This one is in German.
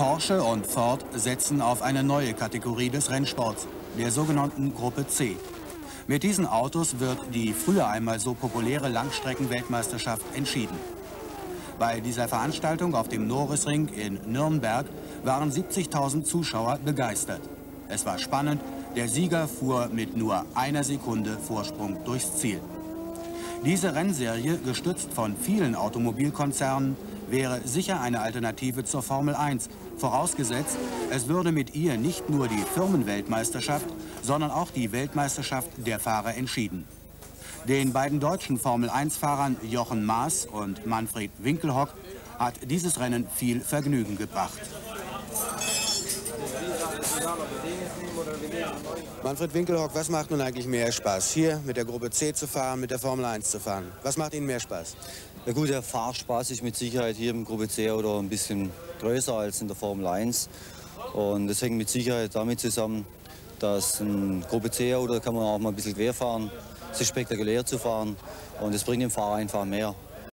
Porsche und Ford setzen auf eine neue Kategorie des Rennsports, der sogenannten Gruppe C. Mit diesen Autos wird die früher einmal so populäre Langstreckenweltmeisterschaft entschieden. Bei dieser Veranstaltung auf dem Norrisring in Nürnberg waren 70.000 Zuschauer begeistert. Es war spannend, der Sieger fuhr mit nur einer Sekunde Vorsprung durchs Ziel. Diese Rennserie, gestützt von vielen Automobilkonzernen, wäre sicher eine Alternative zur Formel 1, vorausgesetzt, es würde mit ihr nicht nur die Firmenweltmeisterschaft, sondern auch die Weltmeisterschaft der Fahrer entschieden. Den beiden deutschen Formel-1-Fahrern Jochen Maas und Manfred Winkelhock hat dieses Rennen viel Vergnügen gebracht. Manfred Winkelhock, was macht nun eigentlich mehr Spaß? Hier mit der Gruppe C zu fahren, mit der Formel 1 zu fahren. Was macht Ihnen mehr Spaß? Ja gut, der Fahrspaß ist mit Sicherheit hier im Gruppe C oder ein bisschen größer als in der Formel 1. Und das hängt mit Sicherheit damit zusammen, dass ein Gruppe C oder kann man auch mal ein bisschen quer fahren, es ist spektakulär zu fahren und es bringt dem Fahrer einfach mehr.